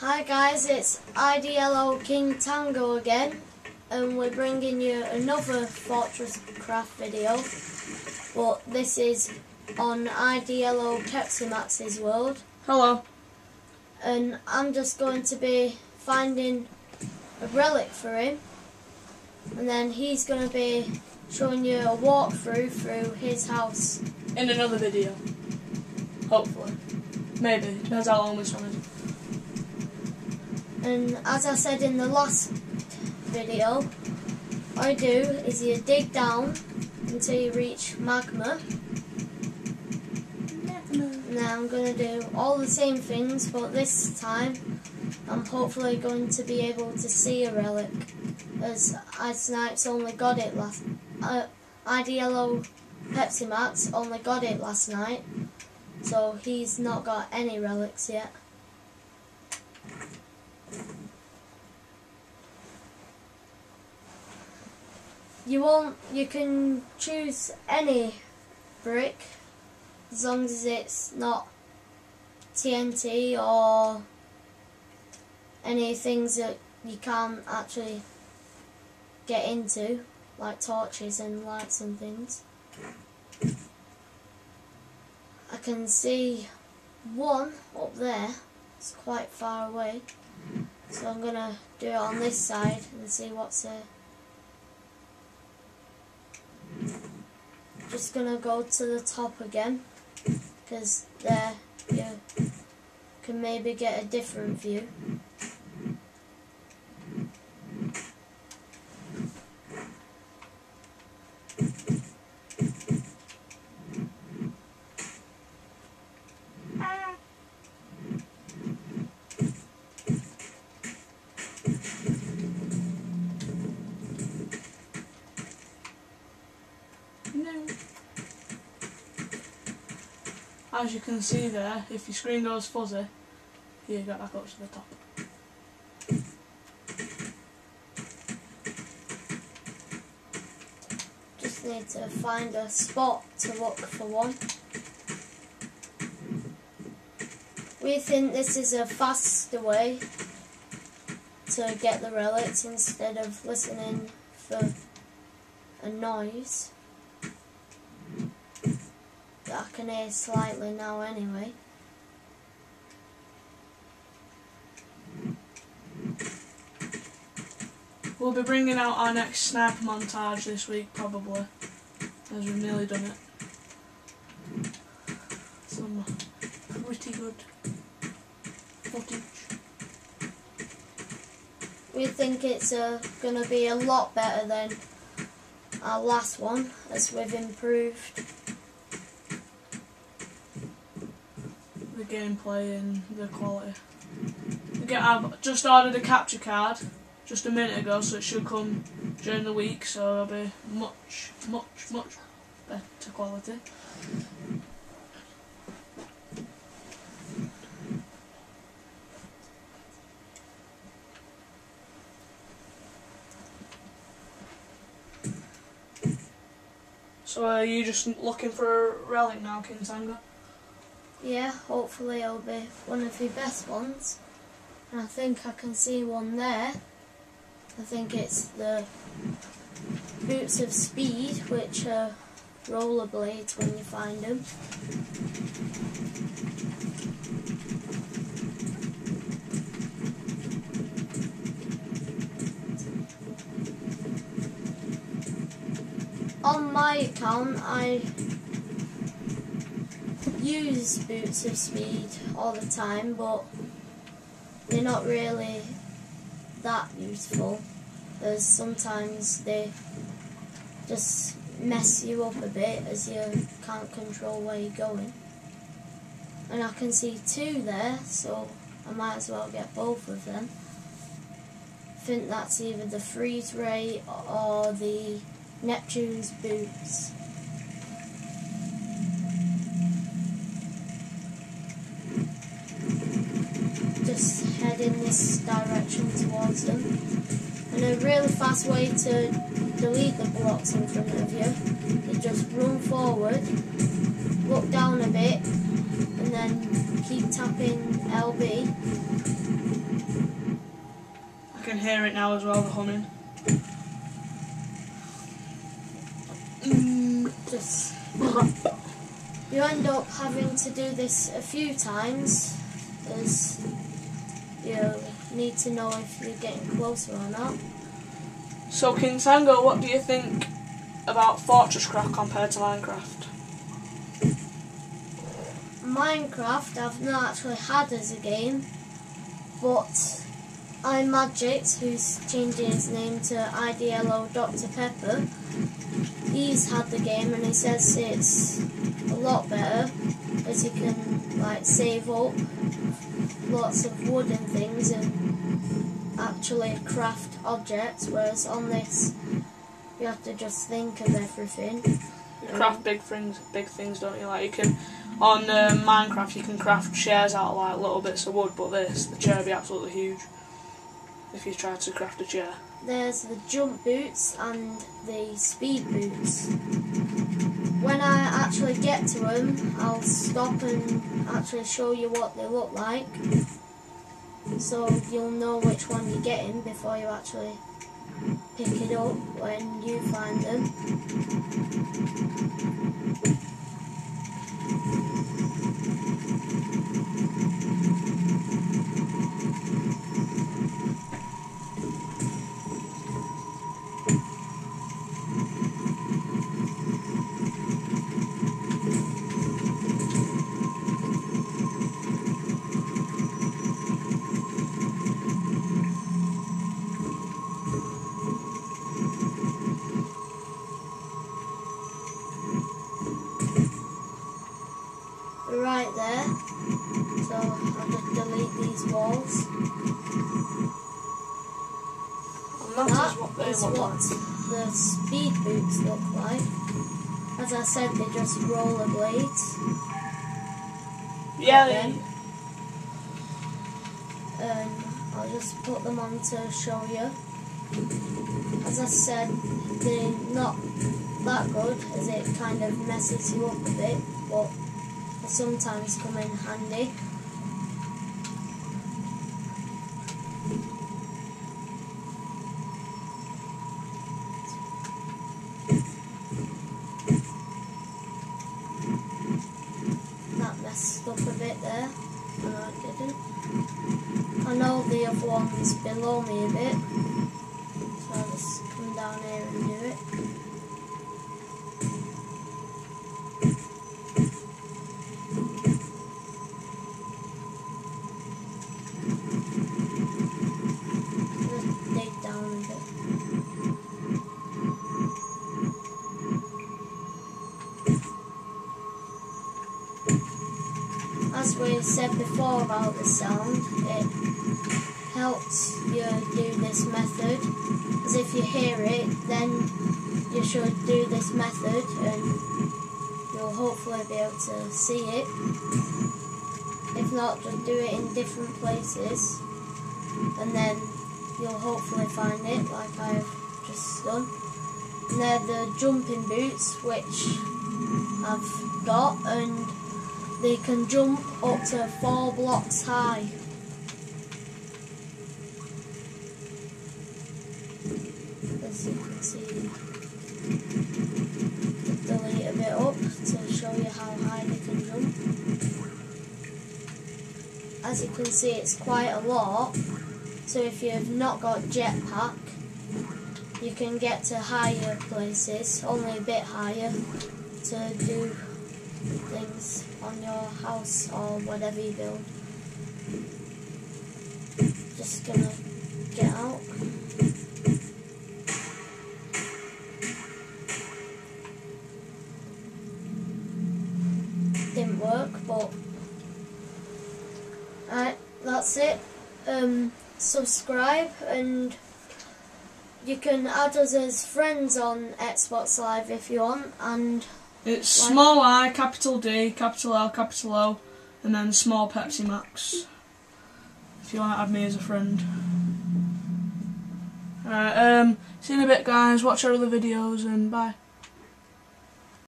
Hi guys, it's IDLO King Tango again, and we're bringing you another Fortress Craft video. But this is on IDLO Pepsi Max's world, Hello. and I'm just going to be finding a relic for him, and then he's going to be showing you a walkthrough through his house. In another video. Hopefully. Maybe. Depends how long this one is. And as I said in the last video, what I do is you dig down until you reach magma. Then I'm going to do all the same things, but this time I'm hopefully going to be able to see a relic. As Ice Snipes only got it last... Uh, IDLO Pepsi Max only got it last night. So he's not got any relics yet. You won't. You can choose any brick as long as it's not TNT or any things that you can't actually get into, like torches and lights and things. I can see one up there. It's quite far away, so I'm gonna do it on this side and see what's there. Just gonna go to the top again because there you can maybe get a different view. As you can see there, if your screen goes fuzzy, you get back up to the top. Just need to find a spot to look for one. We think this is a faster way to get the relics instead of listening for a noise that I can hear slightly now anyway. We'll be bringing out our next sniper montage this week, probably, as we've nearly done it. Some pretty good footage. We think it's uh, going to be a lot better than our last one as we've improved. The gameplay and the quality. I've just ordered a capture card just a minute ago, so it should come during the week, so it'll be much, much, much better quality. So are you just looking for a relic now, King Tango? Yeah, hopefully it'll be one of the best ones. And I think I can see one there. I think it's the Boots of Speed, which are rollerblades when you find them. On my account, I use boots of speed all the time, but they're not really that useful as sometimes they just mess you up a bit as you can't control where you're going. And I can see two there, so I might as well get both of them. I think that's either the freeze ray or the Neptune's boots. Them. And a really fast way to delete the blocks in front of you is just run forward, look down a bit, and then keep tapping LB I can hear it now as well, the humming. Mm. Just you end up having to do this a few times as you need to know if you're getting closer or not. So, King Tango, what do you think about Fortress Craft compared to Minecraft? Minecraft I've not actually had as a game, but I'm iMagic, who's changing his name to IDLO Dr. Pepper, he's had the game and he says it's a lot better as you can like save up lots of wood and things and actually craft objects, whereas on this you have to just think of everything. You craft big things, big things, don't you? Like you can on um, Minecraft, you can craft chairs out of like little bits of wood, but this the chair would be absolutely huge if you try to craft a chair. There's the jump boots and the speed boots. When I actually get to them, I'll stop and actually show you what they look like. So you'll know which one you're getting before you actually pick it up when you find them. right there. So I'll just delete walls. And that That is what they is what like. the speed boots look like. As I said, they just rollerblades. Yeah, then. And I'll just put them on to show you. As I said, they're not that good as it kind of messes you up a bit, but they sometimes come in handy. That messed up a bit there. No, it didn't. I know other one's below me a bit. So I'll just come down here and do it. Just dig down a bit. As we said before about the sound, helps you do this method. As if you hear it, then you should do this method and you'll hopefully be able to see it. If not, just do it in different places and then you'll hopefully find it like I've just done. And they're the jumping boots which I've got and they can jump up to four blocks high. As you can see, delete a bit up to show you how high they can jump. As you can see, it's quite a lot. So if you've not got jetpack, you can get to higher places, only a bit higher, to do things on your house or whatever you build. Just gonna get out. Didn't work, but alright, that's it. Um, subscribe and you can add us as friends on Xbox Live if you want and It's Like- small I, capital D, capital L, capital O, and then small Pepsi Max. If you want to add me as a friend. Alright, um, see you in a bit guys, watch our other videos and bye.